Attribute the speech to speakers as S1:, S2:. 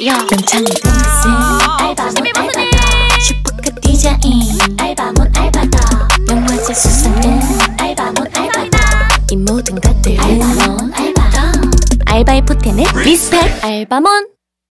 S1: 명창의 동생 알바몬 아, 알바다. 아, 아, 슈퍼카 디자인 알바몬 알바다. 영화제 수상은 알바몬 알바다. 이 모든 것들은 알바몬 알바다. 알바의 포텐은 respect 알바몬.